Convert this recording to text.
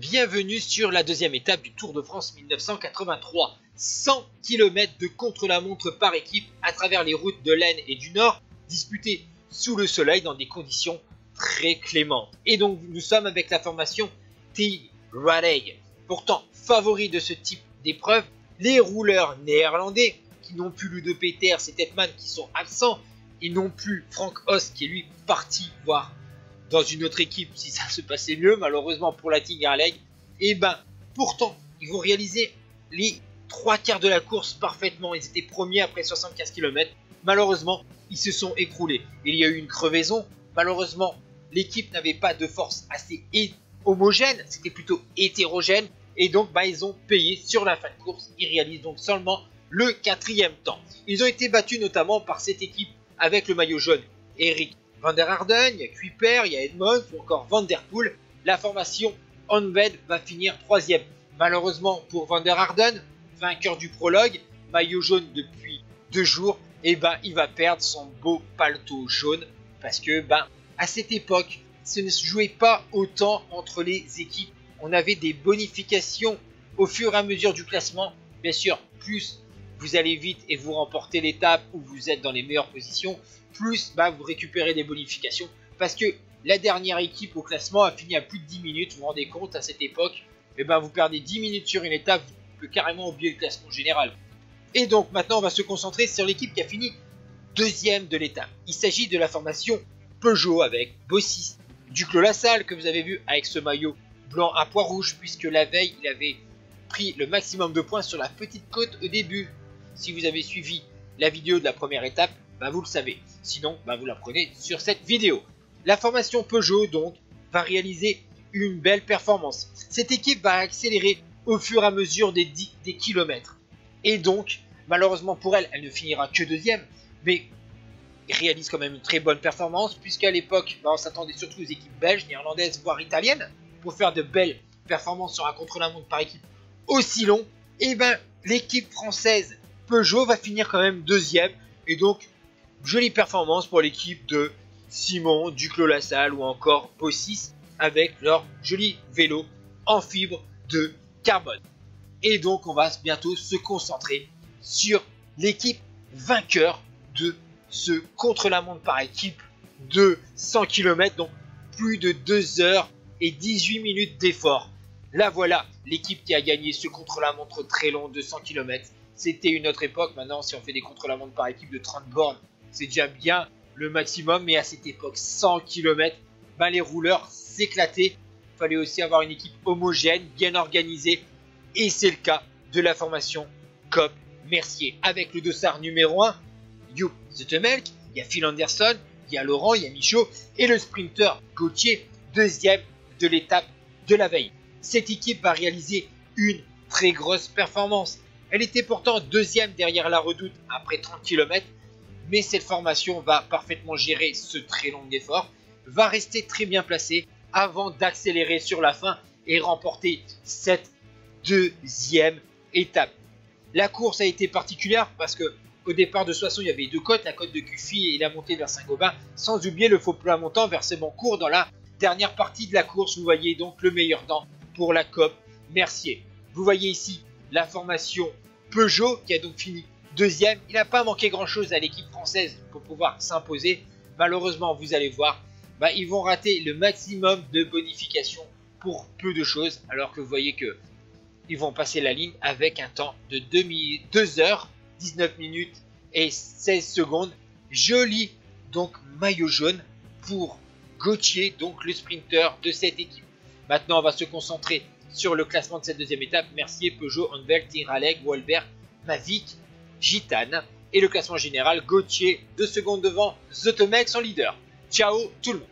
Bienvenue sur la deuxième étape du Tour de France 1983. 100 km de contre-la-montre par équipe à travers les routes de l'Aisne et du Nord, disputées sous le soleil dans des conditions très clémentes. Et donc nous sommes avec la formation T. Radeg. Pourtant, favori de ce type d'épreuve, les rouleurs néerlandais, qui n'ont plus Ludo Peters et Tetman qui sont absents, et non plus Frank Hoss qui est lui parti voir dans une autre équipe si ça se passait mieux, malheureusement pour la Tiger Leg. Et ben, pourtant, ils vont réaliser les trois quarts de la course parfaitement. Ils étaient premiers après 75 km. Malheureusement, ils se sont écroulés. Il y a eu une crevaison. Malheureusement, l'équipe n'avait pas de force assez homogène, c'était plutôt hétérogène. Et donc, bah, ils ont payé sur la fin de course. Ils réalisent donc seulement le quatrième temps. Ils ont été battus notamment par cette équipe avec le maillot jaune. Eric Van der Harden, il y a Kuiper, il y a Edmonds ou encore Van. La formation Onbed va finir troisième. Malheureusement pour Van der Harden, vainqueur du prologue, maillot jaune depuis deux jours, et eh ben il va perdre son beau paletot jaune parce que ben à cette époque, ce ne se jouait pas autant entre les équipes. On avait des bonifications au fur et à mesure du classement. Bien sûr, plus vous allez vite et vous remportez l'étape où vous êtes dans les meilleures positions, plus bah, vous récupérez des bonifications. Parce que la dernière équipe au classement a fini à plus de 10 minutes, vous vous rendez compte à cette époque, et eh ben vous perdez 10 minutes sur une étape, vous pouvez carrément oublier le classement général. Et donc maintenant on va se concentrer sur l'équipe qui a fini deuxième de l'étape. Il s'agit de la formation Peugeot avec Bossis, Duclos Lassalle que vous avez vu avec ce maillot blanc à pois rouge puisque la veille il avait pris le maximum de points sur la petite côte au début si vous avez suivi la vidéo de la première étape, bah vous le savez. Sinon, bah vous la prenez sur cette vidéo. La formation Peugeot, donc, va réaliser une belle performance. Cette équipe va accélérer au fur et à mesure des, kilomètres. Et donc, malheureusement pour elle, elle ne finira que deuxième, mais réalise quand même une très bonne performance, puisqu'à l'époque, bah, on s'attendait surtout aux équipes belges, néerlandaises, voire italiennes, pour faire de belles performances sur un contre-la-montre par équipe aussi long. Et ben, l'équipe française Peugeot va finir quand même deuxième. Et donc, jolie performance pour l'équipe de Simon, Duclos-Lassalle ou encore Possis avec leur joli vélo en fibre de carbone. Et donc, on va bientôt se concentrer sur l'équipe vainqueur de ce contre-la-montre par équipe de 100 km, donc plus de 2 heures et 18 minutes d'effort. Là voilà, l'équipe qui a gagné ce contre-la-montre très long de 100 km c'était une autre époque. Maintenant, si on fait des contre-la-montre par équipe de 30 bornes, c'est déjà bien le maximum. Mais à cette époque, 100 km, ben, les rouleurs s'éclataient. Il fallait aussi avoir une équipe homogène, bien organisée. Et c'est le cas de la formation COP Mercier. Avec le dossard numéro 1, Youp Zetemelk, il y a Phil Anderson, il y a Laurent, il y a Michaud. Et le sprinter Gauthier, deuxième de l'étape de la veille. Cette équipe va réaliser une très grosse performance. Elle était pourtant deuxième derrière la redoute après 30 km, mais cette formation va parfaitement gérer ce très long effort, va rester très bien placée avant d'accélérer sur la fin et remporter cette deuxième étape. La course a été particulière parce que au départ de Soissons, il y avait deux côtes, la côte de Cuffy et la montée vers Saint-Gobain, sans oublier le faux plat montant vers Seboncourt dans la dernière partie de la course. Vous voyez donc le meilleur temps pour la COP Mercier. Vous voyez ici la formation Peugeot qui a donc fini deuxième. Il n'a pas manqué grand-chose à l'équipe française pour pouvoir s'imposer. Malheureusement, vous allez voir, bah, ils vont rater le maximum de bonification pour peu de choses, alors que vous voyez que ils vont passer la ligne avec un temps de 2, heures, 19 minutes et 16 secondes. Joli donc maillot jaune pour Gauthier, donc le sprinter de cette équipe. Maintenant, on va se concentrer sur le classement de cette deuxième étape. Mercier, Peugeot, Anvel, Tiralek, Wolbert, Mavic, Gitane. Et le classement général, Gauthier, 2 secondes devant, Zotomek, son leader. Ciao tout le monde